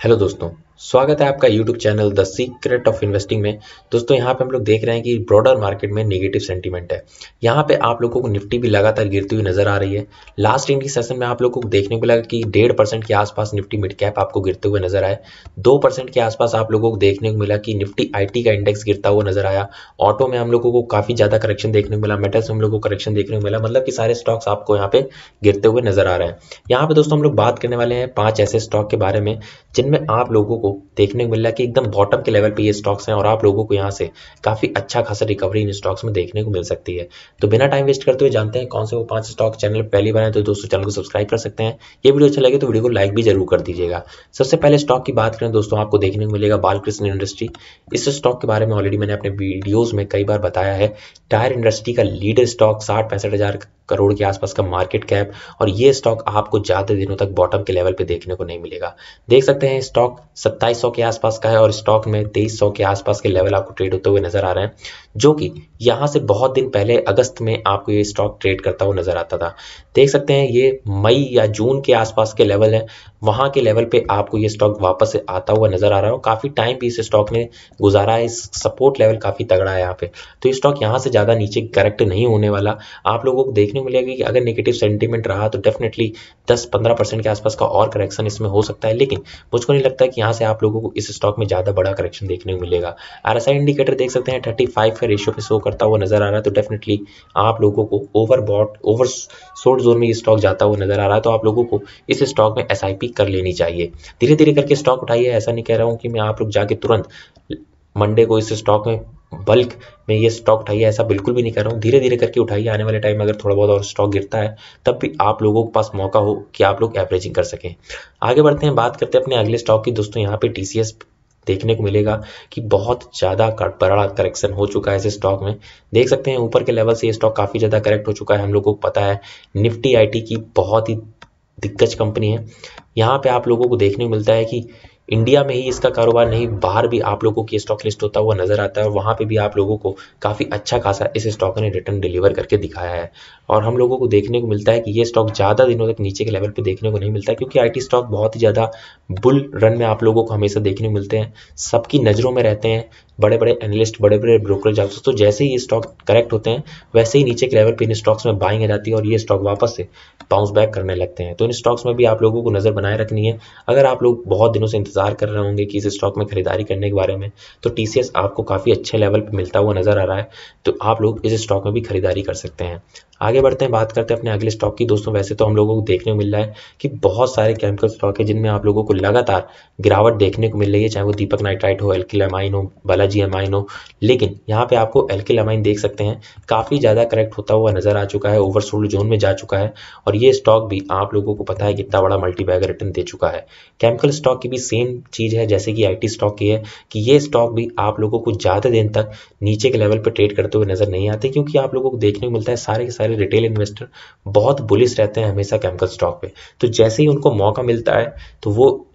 Hello दोस्तों स्वागत है आपका YouTube channel the secret of investing में। दोस्तों, यहाँ पे हम लोग देख रहे हैं कि ब्रॉडर मार्केट में नेगेटिव सेंटीमेंट है। यहाँ पे आप लोगों को निफ्टी भी लगातार गिरती हुई नज़र आ रही है। लास्ट इंडी सेशन में आप लोगों को देखने को लगा कि डेढ़ परसेंट के आसपास निफ्टी मिड कैप आपको गिरते हुए नज़र आए। दो परसेंट के आसपास आप लोगों को देखने को मिला कि निफ्टी आईटी का इंडेक्स गिरता हुआ नज़र आया। ऑटो में हम लोगों को काफ़ी ज़्यादा करेक्शन देखने को मिला। मेटल्स में हम लोग को करेक्शन देखने को मिला। मतलब कि सारे स्टॉक्स आपको यहाँ पे गिरते हुए नज़र आ रहे हैं। यहाँ पे दोस्तों हम लोग बात करने वाले हैं पाँच ऐसे स्टॉक के बारे में, जिनमें आप लोगों को देखने को मिल रहा है कि एकदम बॉटम के लेवल पे ये स्टॉक्स हैं और आप लोगों को यहाँ से काफ़ी अच्छा खासा रिकवरी इन स्टॉक्स में देखने को मिल सकती है। तो बिना टाइम वेस्ट करते हुए जानते हैं कौन से वो पाँच स्टॉक चैनल पहली बार है तो दोस्तों चैनल को सब्सक्राइब कर सकते हैं। ये वीडियो अच्छा लगे तो वीडियो को लाइक भी ज़रूर कर दीजिएगा। सबसे पहले स्टॉक की बात करें, दोस्तों आपको देखने को मिलेगा बालकृष्ण इंडस्ट्री इस स्टॉक के बारे में ऑलरेडी मैंने अपने वीडियोज़ में कई बार बताया है। टायर इंडस्ट्री का लीडर स्टॉक साठ पैंसठ हज़ार करोड़ के आसपास का मार्केट कैप और ये स्टॉक आपको ज़्यादा दिनों तक बॉटम के लेवल पे देखने को नहीं मिलेगा। देख सकते हैं स्टॉक 2700 के आसपास का है और स्टॉक में 2300 के आसपास के लेवल आपको ट्रेड होते हुए नज़र आ रहे हैं, जो कि यहाँ से बहुत दिन पहले अगस्त में आपको ये स्टॉक ट्रेड करता हुआ नज़र आता था। देख सकते हैं, ये मई या जून के आसपास के लेवल है, वहाँ के लेवल पे आपको ये स्टॉक वापस आता हुआ नज़र आ रहा है काफ़ी टाइम भी इस स्टॉक ने गुजारा है, इस सपोर्ट लेवल काफ़ी तगड़ा है यहाँ पे। तो ये स्टॉक यहाँ से ज़्यादा नीचे करेक्ट नहीं होने वाला। आप लोगों को देखने को मिलेगा कि अगर नेगेटिव सेंटीमेंट रहा तो डेफिनेटली 10-15 परसेंट के आसपास का और करेक्शन इसमें हो सकता है, लेकिन मुझको नहीं लगता कि यहाँ से आप लोगों को इस स्टॉक में ज़्यादा बड़ा करेक्शन देखने को मिलेगा। आरएसआई इंडिकेटर देख सकते हैं थर्टी का रेशियो पे शो करता हुआ नज़र आ रहा है तो डेफिनेटली आप लोगों को over bought over sold zone में स्टॉक जाता हुआ नज़र आ रहा है तो आप लोगों को इस स्टॉक में एसआईपी कर लेनी चाहिए। धीरे धीरे करके स्टॉक उठाइए, ऐसा नहीं कह रहा हूँ कि मैं आप लोग जाके तुरंत मंडे को इस स्टॉक में बल्क में ये स्टॉक उठाइए, ऐसा बिल्कुल भी नहीं कर रहा हूँ। धीरे धीरे करके उठाइए, आने वाले टाइम में अगर थोड़ा बहुत और स्टॉक गिरता है, तब भी आप लोगों के पास मौका हो कि आप लोग एवरेजिंग कर सकें। आगे बढ़ते हैं, बात करते हैं अपने अगले स्टॉक की। दोस्तों, यहाँ पे टीसीएस देखने को मिलेगा कि बहुत ज़्यादा बड़ा करेक्शन हो चुका है इस स्टॉक में। देख सकते हैं, ऊपर के लेवल से ये स्टॉक काफ़ी ज़्यादा करेक्ट हो चुका है। हम लोगों को पता है निफ्टी आईटी की बहुत ही दिग्गज कंपनी है। यहाँ पे आप लोगों को देखने को मिलता है कि इंडिया में ही इसका कारोबार नहीं, बाहर भी आप लोगों की स्टॉक लिस्ट होता हुआ नज़र आता है वहाँ पे भी आप लोगों को काफ़ी अच्छा खासा इस स्टॉक ने रिटर्न डिलीवर करके दिखाया है। और हम लोगों को देखने को मिलता है कि ये स्टॉक ज़्यादा दिनों तक नीचे के लेवल पे देखने को नहीं मिलता क्योंकि आईटी स्टॉक बहुत ही ज़्यादा बुल रन में आप लोगों को हमेशा देखने को मिलते हैं। सबकी नज़रों में रहते हैं बड़े बड़े एनालिस्ट बड़े बड़े ब्रोकर जाते तो जैसे ही ये स्टॉक करेक्ट होते हैं, वैसे ही नीचे के लेवल पे इन स्टॉक्स में बाइंग आ जाती है और ये स्टॉक वापस से बाउंस बैक करने लगते हैं। तो इन स्टॉक्स में भी आप लोगों को नज़र बनाए रखनी है। अगर आप लोग बहुत दिनों से इंतज़ार कर रहे होंगे कि इस स्टॉक में खरीदारी करने के बारे में तो टीसीएस आपको काफ़ी अच्छे लेवल पर मिलता हुआ नज़र आ रहा है। तो आप लोग इस स्टॉक में भी खरीदारी कर सकते हैं। आगे बढ़ते हैं, बात करते हैं अपने अगले स्टॉक की। दोस्तों, वैसे तो हम लोगों को देखने को मिल रहा है कि बहुत सारे केमिकल स्टॉक है जिनमें आप लोगों को लगातार गिरावट देखने को मिल रही है, चाहे वो दीपक नाइट्राइट हो एल्किल एमाइन हो बालाजी एमाइन हो। लेकिन यहाँ पे आपको एल्किल एमाइन देख सकते हैं, काफ़ी ज़्यादा करेक्ट होता हुआ नज़र आ चुका है ओवरसोल्ड जोन में जा चुका है। और ये स्टॉक भी आप लोगों को पता है कितना बड़ा मल्टीबैग रिटर्न दे चुका है। केमिकल स्टॉक की भी सेम चीज़ है, जैसे कि आईटी स्टॉक की है, कि ये स्टॉक भी आप लोगों को ज़्यादा दिन तक नीचे के लेवल पर ट्रेड करते हुए नज़र नहीं आते, क्योंकि आप लोगों को देखने को मिलता है सारे के सारे रिटेल इन्वेस्टर बहुत बुलिस रहते हैं हमेशा केमिकल स्टॉक पे। तो जैसे ही उनको मौका मिलता है तो वो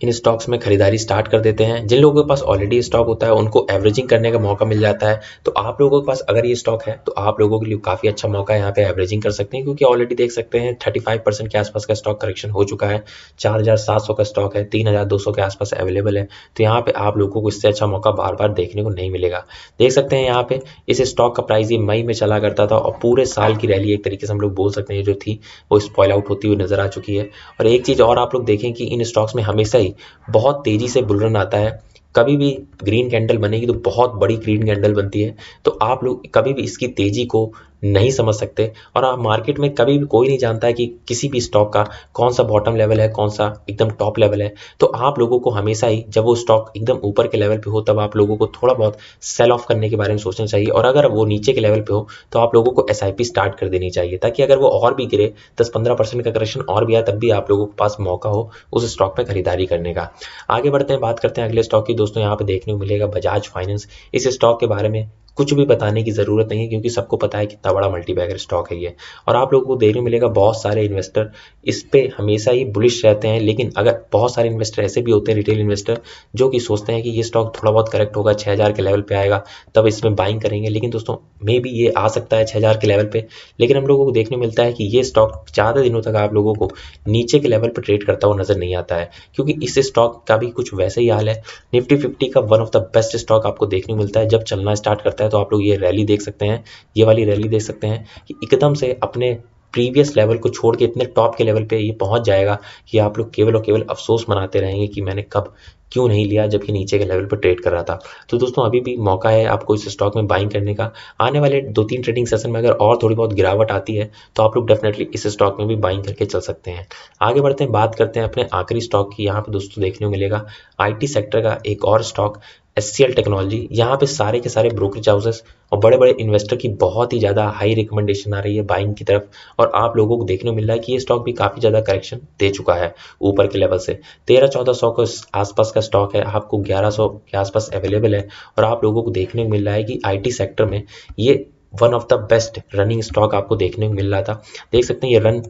इन स्टॉक्स में खरीदारी स्टार्ट कर देते हैं। जिन लोगों के पास ऑलरेडी स्टॉक होता है उनको एवरेजिंग करने का मौका मिल जाता है। तो आप लोगों के पास अगर ये स्टॉक है तो आप लोगों के लिए काफ़ी अच्छा मौका है यहाँ पे एवरेजिंग कर सकते हैं क्योंकि ऑलरेडी देख सकते हैं 35 परसेंट के आसपास का स्टॉक करेक्शन हो चुका है। 4,700 का स्टॉक है 3,200 के आसपास अवेलेबल है। तो यहाँ पे आप लोगों को इससे अच्छा मौका बार बार देखने को नहीं मिलेगा। देख सकते हैं यहाँ पे इस स्टॉक का प्राइस ये मई में चला करता था और पूरे साल की रैली एक तरीके से हम लोग बोल सकते हैं जो थी वो स्पॉइल आउट होती हुई नज़र आ चुकी है। और एक चीज़ और आप लोग देखें कि इन स्टॉक्स में हमेशा ही बहुत तेज़ी से बुलरन आता है। कभी भी ग्रीन कैंडल बनेगी तो बहुत बड़ी ग्रीन कैंडल बनती है। तो आप लोग कभी भी इसकी तेज़ी को नहीं समझ सकते। और आप मार्केट में कभी भी कोई नहीं जानता है कि किसी भी स्टॉक का कौन सा बॉटम लेवल है, कौन सा एकदम टॉप लेवल है। तो आप लोगों को हमेशा ही जब वो स्टॉक एकदम ऊपर के लेवल पे हो, तब आप लोगों को थोड़ा बहुत सेल ऑफ़ करने के बारे में सोचना चाहिए। और अगर वो नीचे के लेवल पे हो तो आप लोगों को एसआईपी स्टार्ट कर देनी चाहिए, ताकि अगर वो और भी गिरे, दस पंद्रह परसेंट का करेक्शन और भी आए, तब भी आप लोगों के पास मौका हो उस स्टॉक में खरीदारी करने का। आगे बढ़ते हैं, बात करते हैं अगले स्टॉक की। दोस्तों, यहाँ पे देखने को मिलेगा बजाज फाइनेंस इस स्टॉक के बारे में कुछ भी बताने की ज़रूरत नहीं है, क्योंकि सबको पता है कितना बड़ा मल्टीबैगर स्टॉक है ये। और आप लोगों को देखने मिलेगा, बहुत सारे इन्वेस्टर इस पर हमेशा ही बुलिश रहते हैं, लेकिन अगर बहुत सारे इन्वेस्टर ऐसे भी होते हैं रिटेल इन्वेस्टर जो कि सोचते हैं कि ये स्टॉक थोड़ा बहुत करेक्ट होगा छः हज़ार के लेवल पर आएगा, तब इसमें बाइंग करेंगे। लेकिन दोस्तों मे भी ये आ सकता है छः हज़ार के लेवल पर लेकिन हम लोगों को देखने मिलता है कि ये स्टॉक ज़्यादा दिनों तक आप लोगों को नीचे के लेवल पर ट्रेड करता हुआ नज़र नहीं आता है, क्योंकि इस स्टॉक का भी कुछ वैसे ही हाल है। निफ्टी फिफ्टी का one of the best stock आपको देखने मिलता है, जब चलना स्टार्ट करता है तो आप लोग ये रैली देख सकते हैं। ये वाली रैली देख सकते हैं कि एकदम से अपने प्रीवियस लेवल को छोड़ के इतने टॉप के लेवल पे ये पहुँच जाएगा कि आप लोग केवल और केवल अफसोस मनाते रहेंगे कि मैंने कब क्यों नहीं लिया, जबकि नीचे के लेवल पर ट्रेड कर रहा था। तो दोस्तों, अभी भी मौका है आपको इस स्टॉक में बाइंग करने का। आने वाले दो तीन ट्रेडिंग सेशन में अगर और थोड़ी बहुत गिरावट आती है तो आप लोग डेफिनेटली इस स्टॉक में भी बाइंग करके चल सकते हैं। आगे बढ़ते हैं, बात करते हैं अपने आखिरी स्टॉक की। यहाँ पर दोस्तों देखने को मिलेगा आईटी सेक्टर का एक और stock S C L technology यहाँ पे सारे के सारे ब्रोकरेज हाउसेस और बड़े बड़े इन्वेस्टर की बहुत ही ज़्यादा हाई रिकमेंडेशन आ रही है बाइंग की तरफ़। और आप लोगों को देखने को मिल रहा है कि ये स्टॉक भी काफ़ी ज़्यादा करेक्शन दे चुका है ऊपर के लेवल से। तेरह चौदह सौ के आसपास का स्टॉक है, आपको ग्यारह सौ के आसपास अवेलेबल है। और आप लोगों को देखने को मिल रहा है कि आईटी सेक्टर में ये one of the best running stock आपको देखने को मिल रहा था। देख सकते हैं ये रन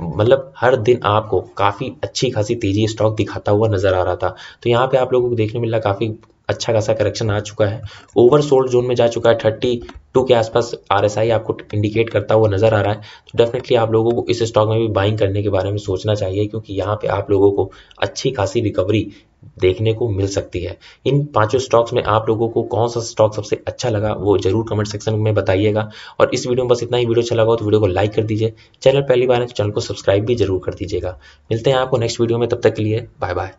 मतलब हर दिन आपको काफ़ी अच्छी खासी तेज़ी स्टॉक दिखाता हुआ नज़र आ रहा था। तो यहाँ पे आप लोगों को देखने मिल काफ़ी अच्छा खासा करेक्शन आ चुका है। ओवर सोल्ड जोन में जा चुका है थर्टी टू के आसपास आरएसआई आपको इंडिकेट करता हुआ नज़र आ रहा है। तो डेफिनेटली आप लोगों को इस स्टॉक में भी बाइंग करने के बारे में सोचना चाहिए, क्योंकि यहाँ पे आप लोगों को अच्छी खासी रिकवरी देखने को मिल सकती है। इन पाँचों स्टॉक्स में आप लोगों को कौन सा स्टॉक सबसे अच्छा लगा, वो ज़रूर कमेंट सेक्शन में बताइएगा। और इस वीडियो में बस इतना ही। वीडियो अच्छा लगा तो वीडियो को लाइक कर दीजिए। चैनल पहली बार है तो चैनल को सब्सक्राइब भी ज़रूर कर दीजिएगा। मिलते हैं आपको नेक्स्ट वीडियो में। तब तक के लिए बाय बाय